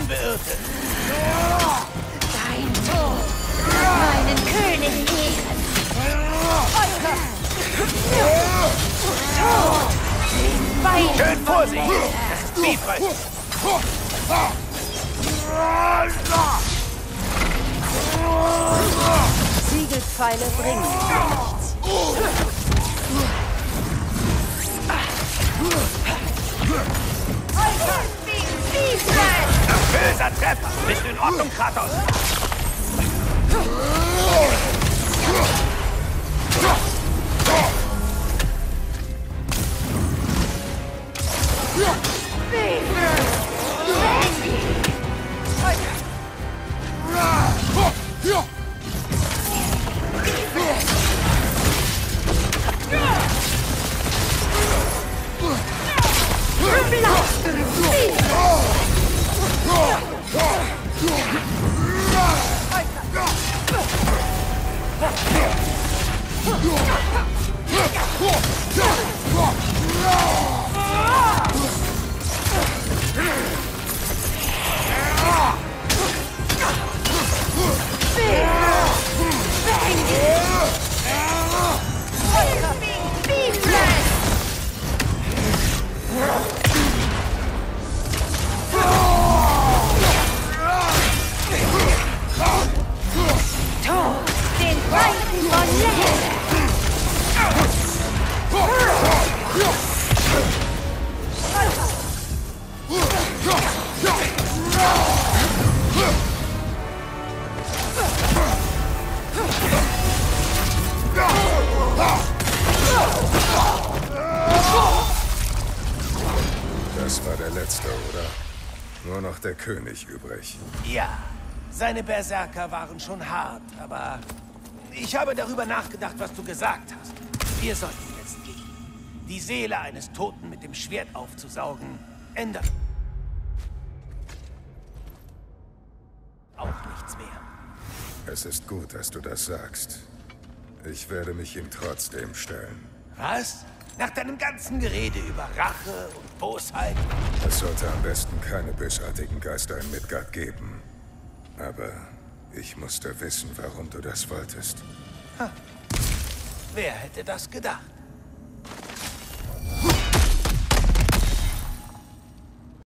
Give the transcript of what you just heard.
Unbeirrte? Dein Tod meinen König ehren. Tod den Wein. Schön Vorsicht! Das ist Beefreich! Siegelpfeile bringen nichts. Böser Treffer! Du in Ordnung, Kratos? Tod Das war der letzte, oder? Nur noch der König übrig. Ja, seine Berserker waren schon hart, aber ich habe darüber nachgedacht, was du gesagt hast. Wir sollten jetzt gehen. Die Seele eines Toten mit dem Schwert aufzusaugen, ändert auch nichts mehr. Es ist gut, dass du das sagst. Ich werde mich ihm trotzdem stellen. Was? Nach deinem ganzen Gerede über Rache und Bosheit? Es sollte am besten keine bösartigen Geister in Midgard geben. Aber ich musste wissen, warum du das wolltest. Wer hätte das gedacht?